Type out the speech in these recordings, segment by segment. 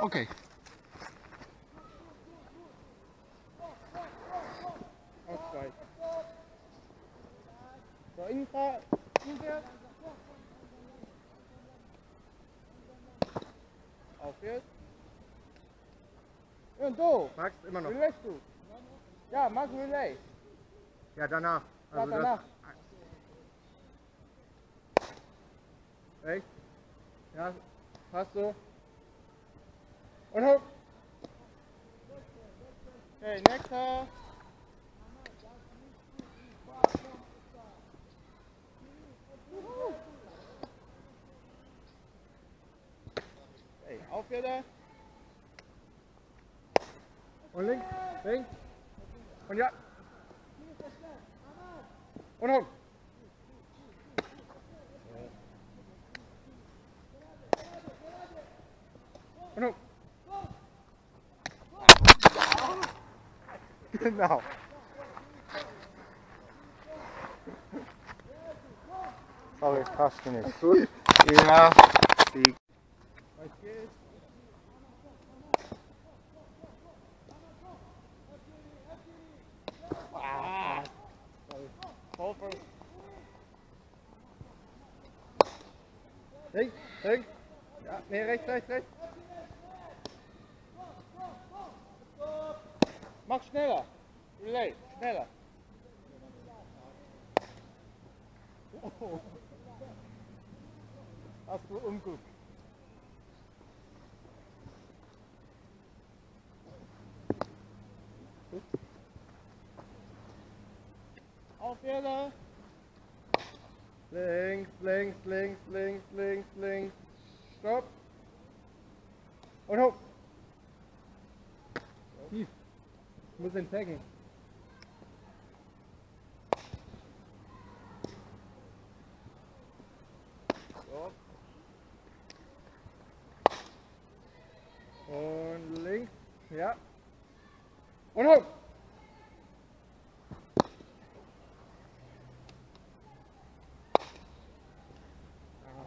Okay. Ausgleich. So, Innenfahr, Innenwärts. Aufwärts. Ja, und du. Max, immer noch. Relayst du? Ja, mach Relay. Ja, danach. Ja, Also danach. Das, rechts. Ja, passt so. Und hoch. Okay, nächster. Okay, auf wieder. Und links, links. Und ja. Und hoch. Und hoch. Genau. Sorry, passt. Ja, die? Ah. Links, links. Ja, nee, rechts, rechts, rechts. Mach schneller. Relay, schneller. Oh. Hast du ungut. Auf wieder. Links, links, links, links, links, links. Stopp. Und hoch. Tief. Ich muss ihn taggen. So. Und links. Ja. Und hoch.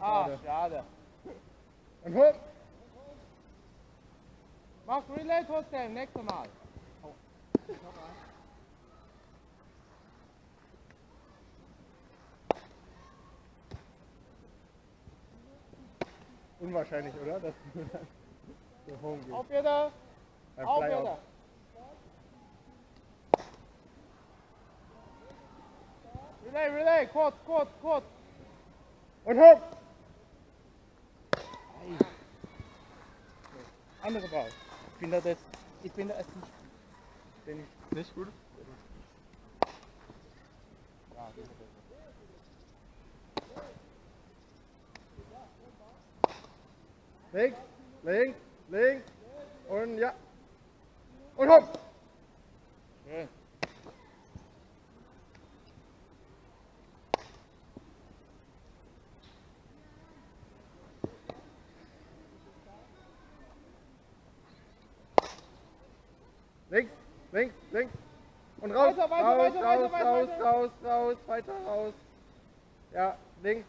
Ah, schade. schade. Und hoch. Mach Relay trotzdem, nächstes Mal. Unwahrscheinlich, oder? Dass so home gehst. Auf wieder. Beim Auf wieder. Relay, Relay, kurz, kurz, kurz. Und hoch. Andere Ball. Ich finde das, ich finde es nicht. Den ich nicht gut. Ja, das ist besser. Links, links, links. Und ja. Und hoch. Schön. Links, links, links. Und raus. Weiter, raus, weiter, raus, weiter, raus, weiter. raus, raus, weiter raus. Ja, links.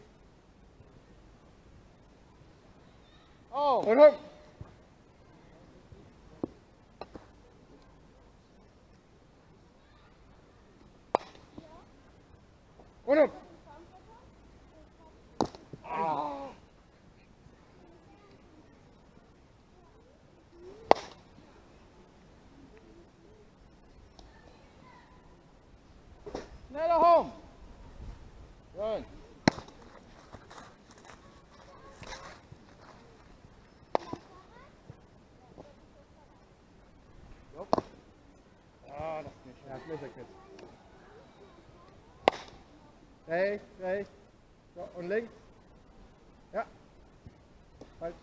Oh, Und hoch. Und hoch. Rechts, rechts. So, und links. Ja. Falsch.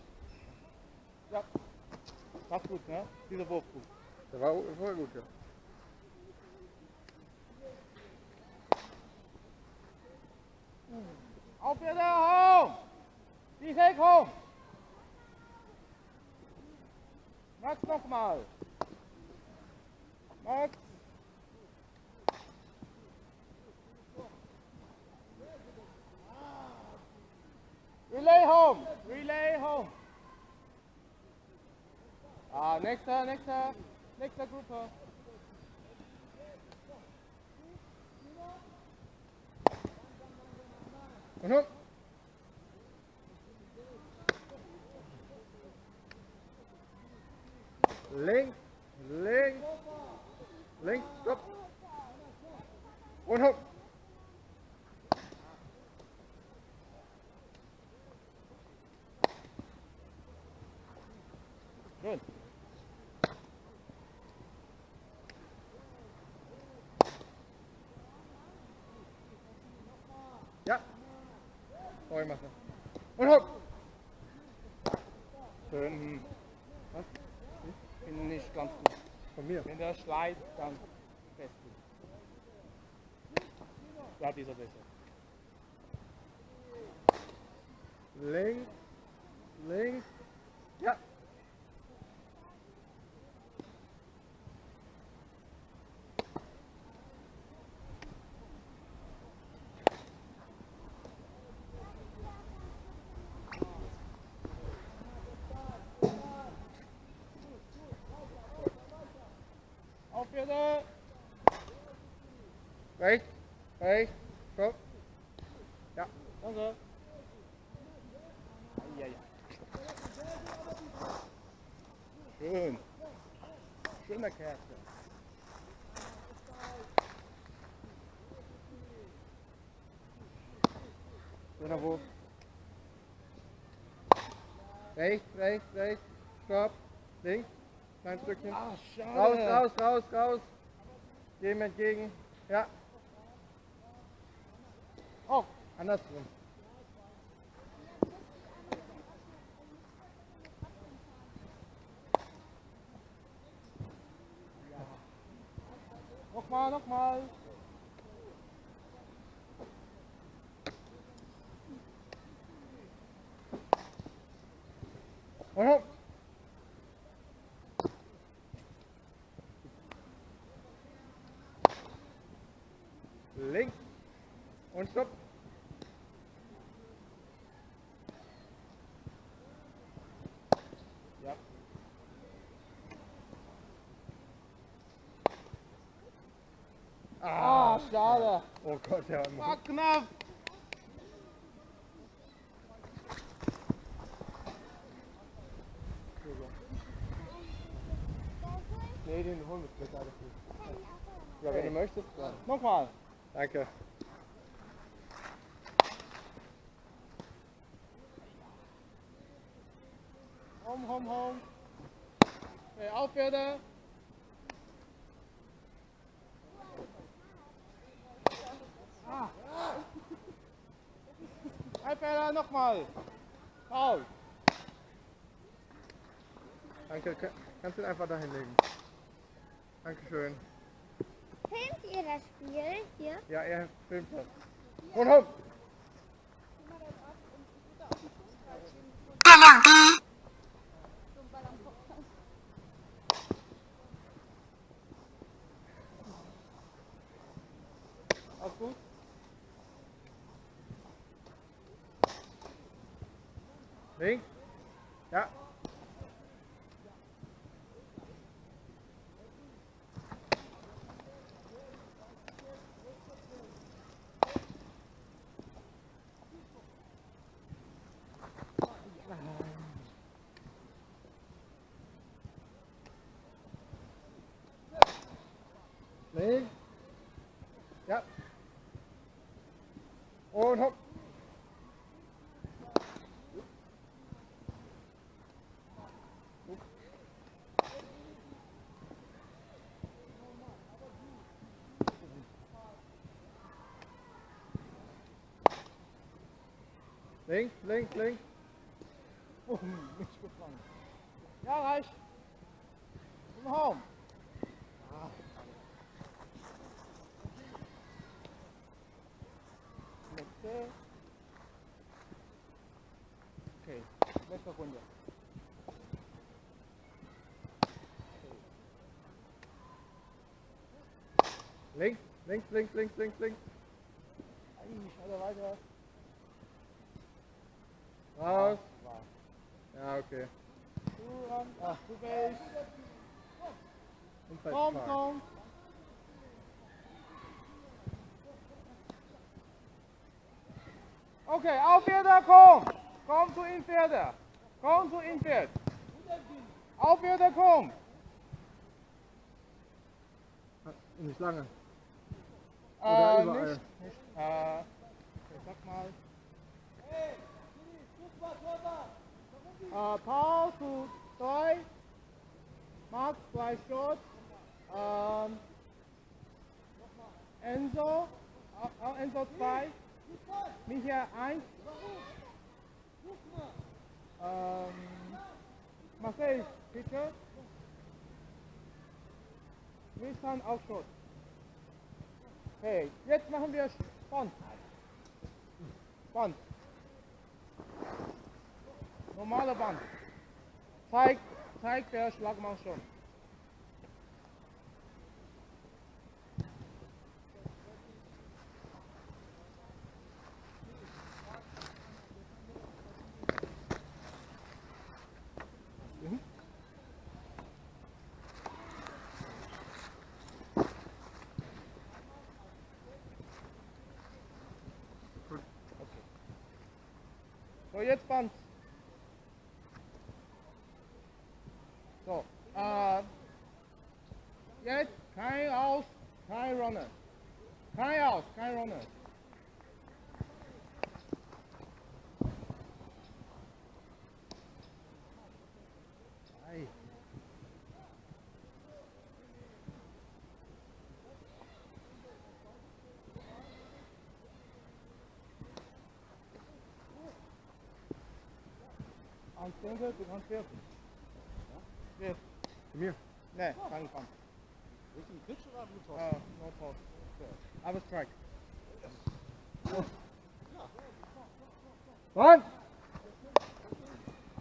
Ja. Das gut, ne? Dieser Wurf gut. Der war voll gut, ja. Auf wieder home. Die Weg home. Max nochmal. Max. Relay home. Relay home. Ah, nächster, nächster, nächster Gruppe. Und hoch. Links, links, links, stopp. Und hoch. Schön. Ja. Neu machen. Und hopp. Schön. Was? Bin nicht ganz gut. Von mir. Wenn der schleit, dann fest. Ja, dieser besser. Links, links. Ja. Rechts, rechts, stopp. Ja. Danke. Ja, ja. Schön. Schöner Kerze. Schöner Wurf. Rechts, rechts, rechts. Stopp. Links. Klein Stückchen. Schade. Raus, raus, raus, raus. Ihm entgegen. Ja. Andersrum. nochmal, nochmal. Hopp. Links. Und stopp. Ja. Ah, schade. Oh Gott, ja. War knapp. Nee, den holen wir nicht. Ja, wenn du möchtest. Nochmal. Danke. Home, home, home. Okay, auf wieder. Ah. Ein Fehler, nochmal. Foul. Danke. Ka- Kannst du ihn einfach dahin legen. Dankeschön. Filmt ihr das Spiel hier? Ja, er filmt das. Und hopp. Links. Ja. Und hopp. Links, links, links. Oh, nicht gefangen. Ja, reicht. Komm home. Links, links, links, links, links. Ei, schade weiter. Raus. Ja, okay. Ach, du bist. Komm, komm. Okay, Aufwärter, komm. Komm zu Infärter. Komm zu Infärt. Aufwärter, komm. Nicht lange. Äh, Oder überall. nicht, nicht. Äh, ich sag mal. Äh, Paul zu drei. Max zwei Shot. Ähm, Enzo. Auch, Enzo zwei. Michael eins. Ähm, Marcel, bitte. Tristan auch Shot. Okay, jetzt machen wir Band. Band. Normale Band. Zeig, zeig der Schlagmann schon. So, jetzt Band. So, äh, jetzt kein Aus, kein Runner. Kein Aus, kein Runner. Ei. Ich denke, du kannst werfen. Ja? Wirf. Mir. Nee, kein Band. Willst du einen Pitch oder einen Toss? Uh, no toss. Aber strike. Wann?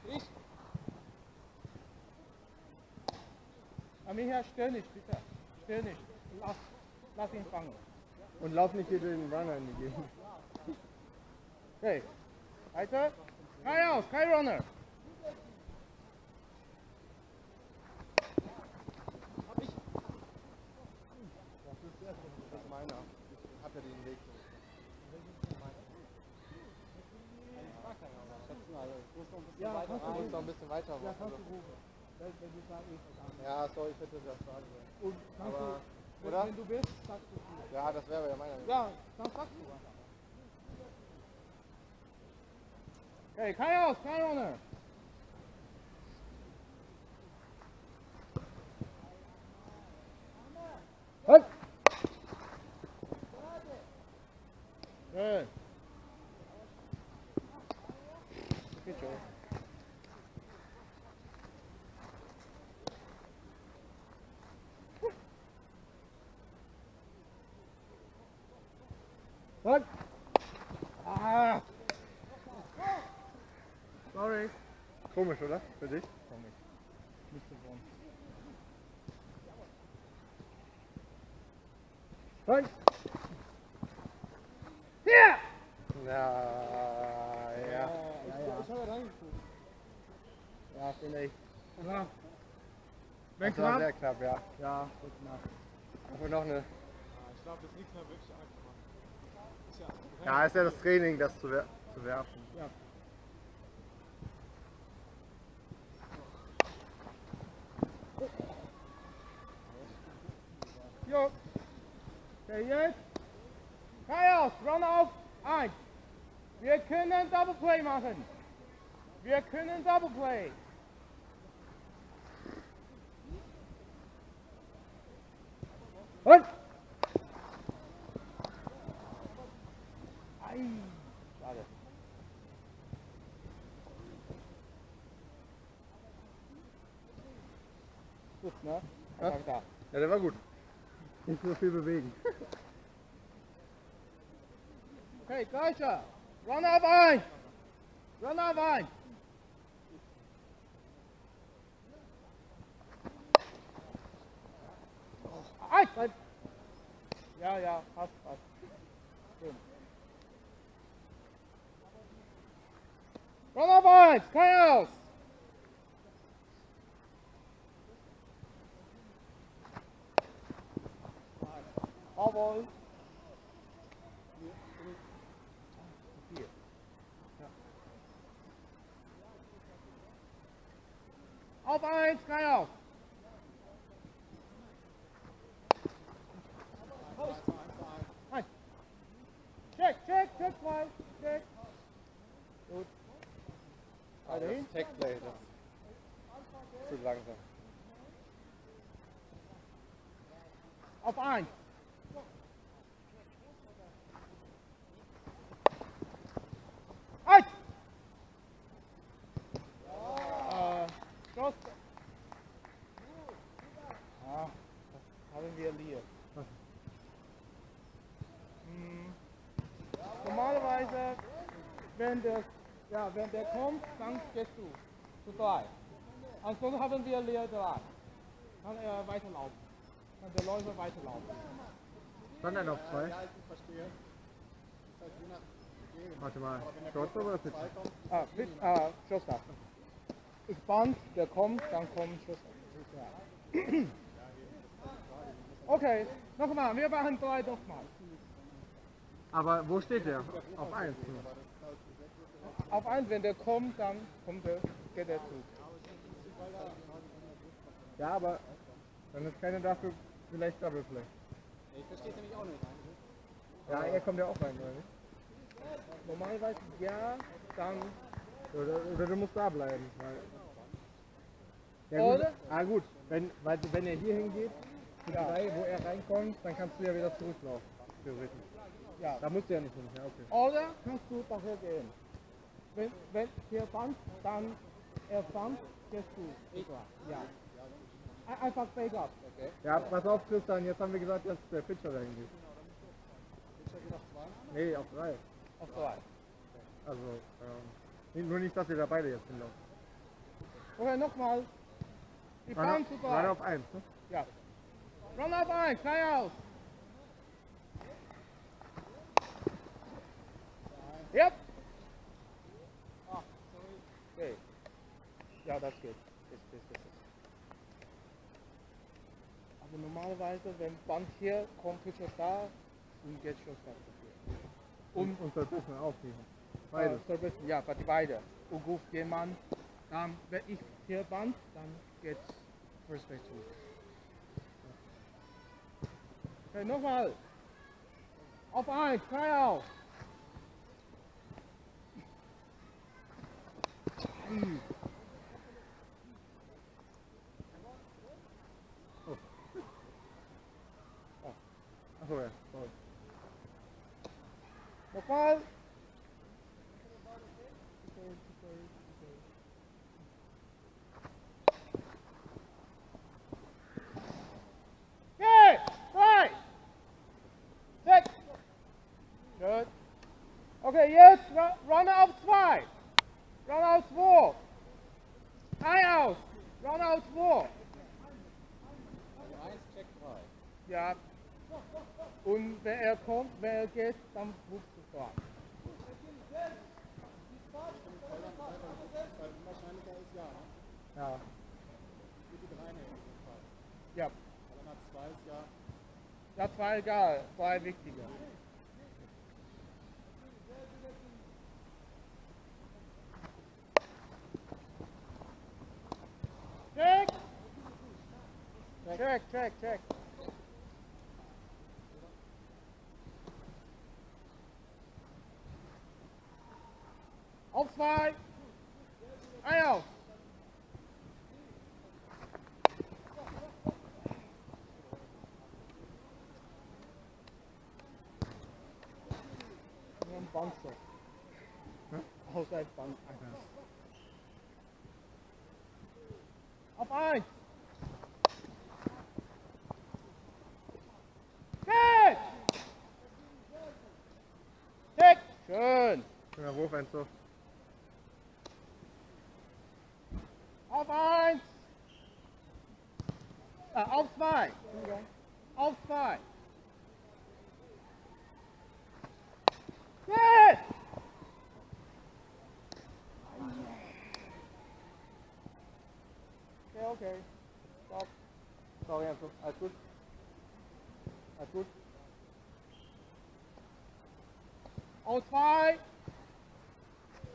Ich? Amiha, stör nicht, bitte. Stör nicht. Lass, lass ihn fangen. Und lauf nicht hier den Runner in die Gegend. Okay. Weiter. Kein aus, kein Runner. Das ist meiner. Ich hab ja den Weg. Ja, weiter kannst du rein. rufen. noch ein bisschen weiter. Ja, machen. kannst du rufen. Wenn, wenn du sagst, ich verstanden. Ja, sorry, ich hätte das sagen sollen. Aber, du, oder? wenn du willst, sagst du es. Ja, das wäre ja meiner. Ja, dann sagst du einfach. Okay, kein aus, kein Runner. Halt! Good. Good job. Halt! Ah. Sorry. Komisch, oder? Für dich? Nicht gewonnen. Halt! Hier! Ja, ja. ja, ja. Ich habe ja reingeguckt. Ja, finde ich. Ja. Das war sehr knapp, ja. Ja, gut gemacht. Aber noch eine. Ich glaube, das liegt mir wirklich einfach. Ist ja, Ja, ist ja das Training, das zu, wer zu werfen. Ja. Jo. Okay, jetzt. Chaos, run auf 1. Wir können Double Play machen. Wir können Double Play. Halt! Ja. Der war gut. Nicht so viel bewegen. Okay, gleicher. Run auf 1. Run auf 1. Eins. Halt. Ja, ja, passt, passt. Schön. Run auf eins, aus. Ja. Auf eins, frei auf. Check, check, check, zwei, check. Gut. Ah, das ist Tech-Play, das ist zu langsam. Auf. Eins. wenn der, ja, wenn der kommt, dann gehst du zu drei. Ansonsten haben wir leer drei. Kann er weiterlaufen. Kann der Läufer weiterlaufen. Kann er noch zwei? Ja, ich verstehe. Das heißt, je nach Warte mal, Schuster oder Pitcher? Ah, Pit, ah, Ich band, der kommt, dann kommt Schuster. Okay, nochmal, wir machen drei nochmal. Aber wo steht der? Auf 1. Auf eins, wenn der kommt, dann kommt der, geht der Zug. Ja, aber dann ist keiner dafür vielleicht Double Play. Ich verstehe es nämlich auch nicht. Ja, er kommt ja auch rein, oder nicht? Normalerweise ja, dann Oder, oder du musst da bleiben. Weil, ja, gut. Oder? Ah gut, wenn, weil, wenn er hier hingeht, zu Ja. drei, wo er reinkommt, dann kannst du ja wieder zurücklaufen. Theoretisch. ja. Da musst du ja nicht hin. Ja, okay. Oder kannst du daher gehen. Wenn, wenn der Band, dann er Band, gehst du. Ja. Ein- Einfach Backup. Okay. Ja, pass auf Tristan, jetzt haben wir gesagt, dass der Pitcher dahin geht. Pitcher geht auf zwei. Nee, auf drei. Auf drei. Also, ähm, nur nicht, dass ihr da beide jetzt hinlaufen. Okay, nochmal. Die auf, zu run drei. auf eins, ne? Ja. Run auf eins, frei aus. Yep. Ah, Okay. Ja, das geht. Das, das, das. Aber normalerweise, wenn Band hier kommt, Pitcher da und geht Schuss da. Und, und dazwischen aufheben. Beide. Service, ja, bei beide. Und ruft jemand, dann, wenn ich hier Band, dann geht's First Base zu. Okay, nochmal. Auf eins, frei auf. Achso, ja. Sorry. Nochmal. Okay, drei. Sechs. Gut. Okay, jetzt ru- run auf zwei. Run auf zwei. Drei aus. Run auf zwei. Also eins, check drei. Ja. Und wenn er kommt, wenn er geht, dann rufst du ist ja, ja. Ja, zwei egal, zwei wichtiger. Check! Check, check, check. Auf zwei! Ein auf! Nur ein Bandstoff. Außer ein Band. Auf eins! Check! Check! Schön! Schöner Wurf, eins Auf zwei. Auf zwei. Yes! Okay, okay. Stop. Sorry, I'm so, that's good. That's good. Auf zwei.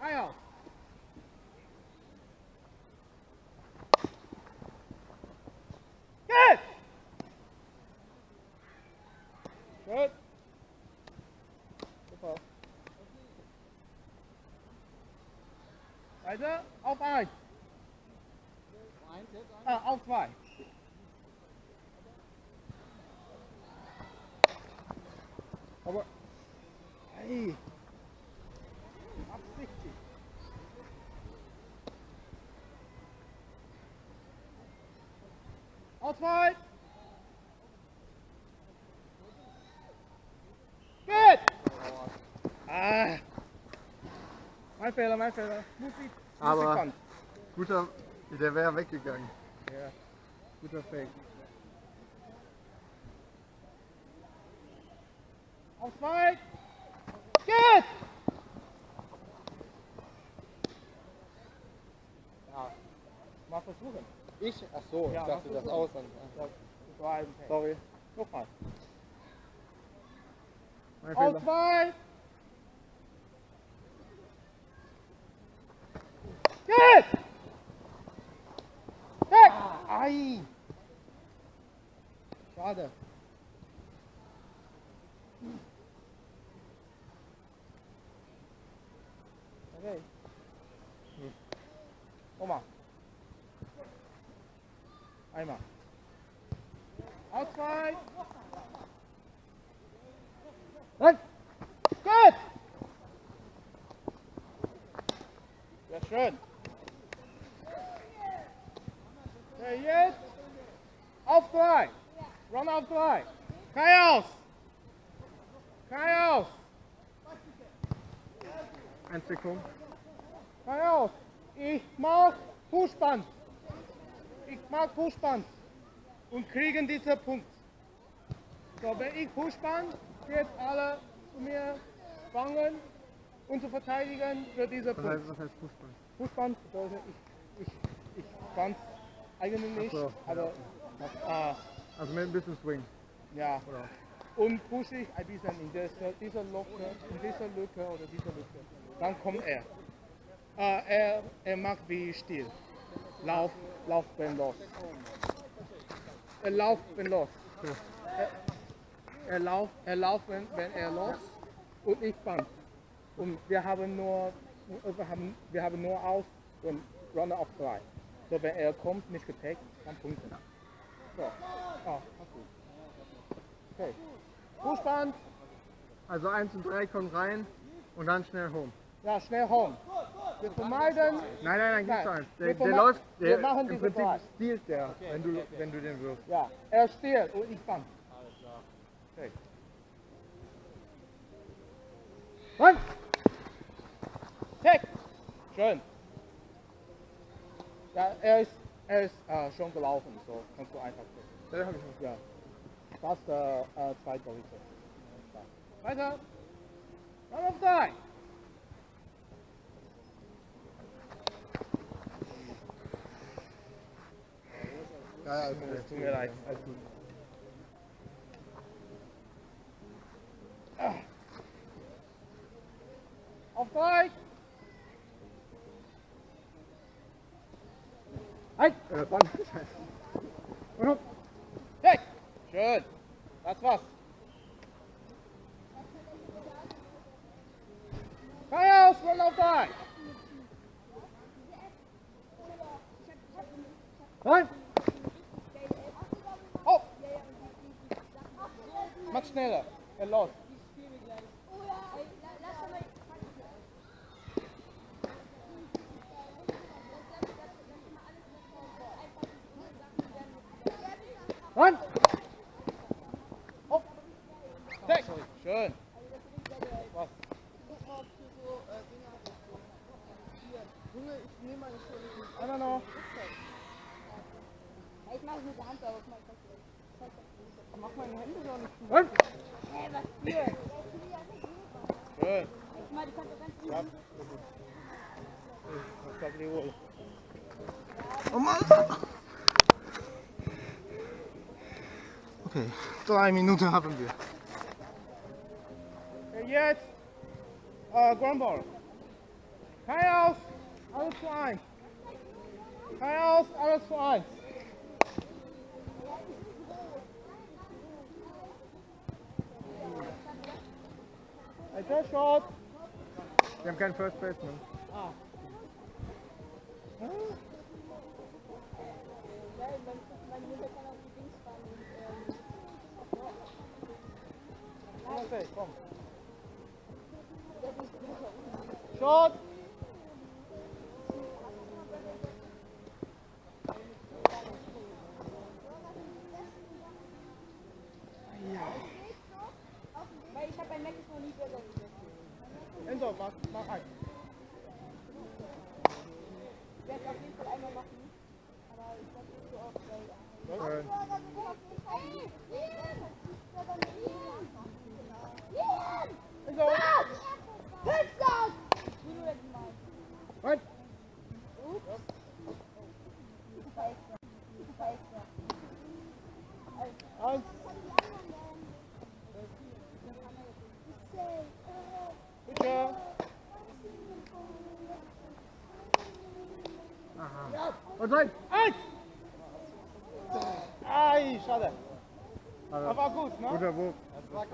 Eier. Weiter. Auf eins. Ah, auf. Aber. Hey. Absichtlich. Geht! Ah. Mein Fehler, mein Fehler. Muss ich, Aber-. Guter. Der wäre weggegangen. Ja, guter Fake. Auf zwei. Geht! Ja, mal versuchen. Ich? Ach so, Ja, ich dachte das aus. Das war ein. Sorry. Nochmal. Auf zwei. Geht! Weg! Ei! Schade. Okay. Nochmal. Einmal. Auf zwei. Nein. Gut. Sehr schön. Ja, jetzt. Auf drei. Run auf drei. Kai aus. Kai aus. Entwicklung. Kai aus. Ich mag Fußband. Ich mag Fußband. Und kriegen diesen Punkt. So, wenn ich Fußband, jetzt alle zu mir fangen und zu verteidigen für diesen Was Punkt. heißt, was heißt Fußball? Fußband bedeutet, ich, ich, ich fand eigentlich nicht, so, aber äh, Also mit ein bisschen Swing. ja. Oder? Und pushe ich ein bisschen in dieser, dieser Lücke, in dieser Lücke oder dieser Lücke. Dann kommt er. Äh, er, er macht wie still. Lauf, lauf, wenn los. Er lauft, wenn los. Er, er lauft, er lauft, wenn, wenn er los. Und ich band. Und wir haben nur, wir haben, wir haben nur aus und Runner auf drei. So, wenn er kommt, nicht getaggt, dann punkten. So. Ah, du. Okay. Fußband, Also 1 und 3 kommt rein und dann schnell home. ja, schnell home. Wir vermeiden, Nein, nein, nein, gibt's eins. wir Der, der läuft, wir der, machen im Prinzip drei. stiehlt der, wenn du, wenn du den wirfst. ja, er steht und ich fang. Okay. Run! Tag! Schön. Ja, er ist, er ist äh, schon gelaufen, so kannst du einfach so. Der hab ich nicht. Ja. Das der äh, zweite Richter. Weiter. Run auf drei. Ja, ja. Tut mir leid. Alles gut. Auf drei. Ein. Äh, Band. Und hopp. Hey. Schön. Das war's. Frei aus, run auf drei. Nein. Auf. Mach schneller. Er los. Run. Auf. Tag. Schön. Was? Junge, ich nehme meine nicht. Einmal noch. Ich mach mit der Hand auf. Mach meine Hände doch nicht. Was? Hey, was hier? Okay, drei Minuten haben wir. Jetzt äh, Grundball. Kein Aus, alles für eins. Kein Aus, alles für. Alter Shot. Wir haben keinen First Baseman. Ah. Ja, mein, meine Mutter kann auch die Dings fahren. Und, ähm, Okay, komm. das ist super. Shot. Weil ich habe bei Mac noch nie Burger gegessen. Enzo, mach, mach ein. Ich werde es auf jeden Fall einmal machen. Aber ich glaube nicht so oft, weil... Schön. Enzo. Nur nur jetzt mal. Nein. Super extra. Super extra. Eins. Bitte. Und rein. Eins. Ei, schade. Aber gut, ne? guter Wurf. Pass,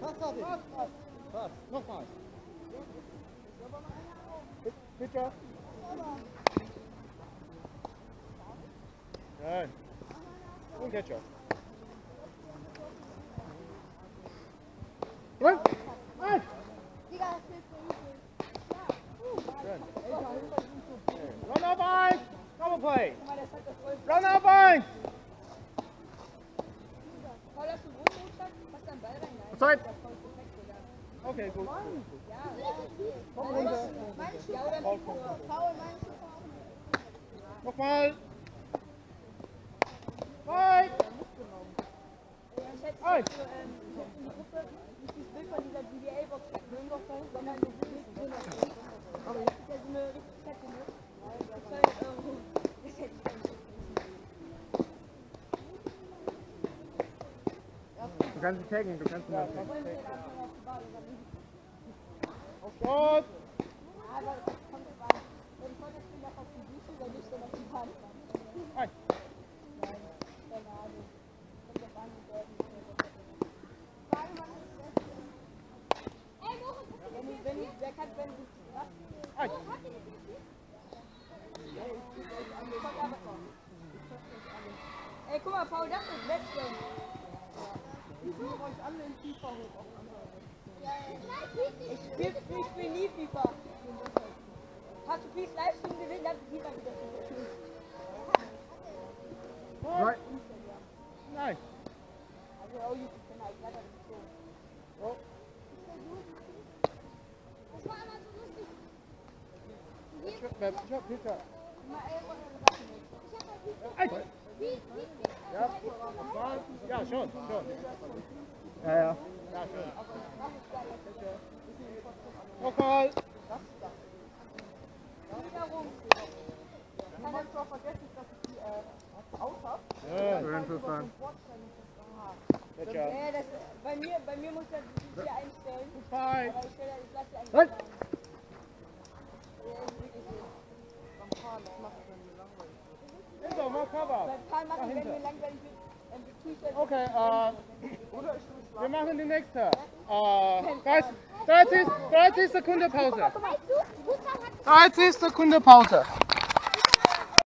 pass, pass, pass. Pass. Nochmal. Bitte. Schön. Und Ketchup. Und? Eins. Digga, das hilft mir nicht. Schön. Run up eins. Double play. Run out behind. Zeit. Okay, gut. Ja, Komm runter. Nochmal. Weit. Eins. Aber jetzt ist ja so eine richtig fette kannst dich taggen, du kannst ihn mal taggen. Auf die nicht? Shot. Aber das kommt drauf. Wenn ich heute spiele, auf die Bücher, dann nicht dann auf die fahren. Eins. Nein, keine Ahnung. Kommt drauf an, wie der wenn, ich- wenn, ich- wer kann, wenn du was? Eins. Ey, guck mal, Paul, das ist Western. Ich spiel, ich spiel nie FIFA. Hast du Peace Livestream gesehen? Das ist FIFA wieder. Nein. Nein. Also, oh, YouTube-Kanal, ich weiß das nicht so. Oh. Shot, shot, bitte. Mal elf oder Sachen nicht. Eins. Ja, Mal. Ja, schon, schon. Ja, ja. Ja, schon. Nochmal. Wiederum. Kann man zwar vergessen, dass ich die äh, aus habe. Schön. Schön für. Ja, das, bei, mir, bei mir muss er sich hier einstellen. Aber ich, stelle, ich lasse die. Nein. Ja, ist wirklich so. Enzo, mal Cover. Beim Fahren machen, ich das. Okay, äh, wir machen die nächste. Äh, 30, 30, 30 Sekunden Pause. 30 Sekunden Pause.